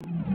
you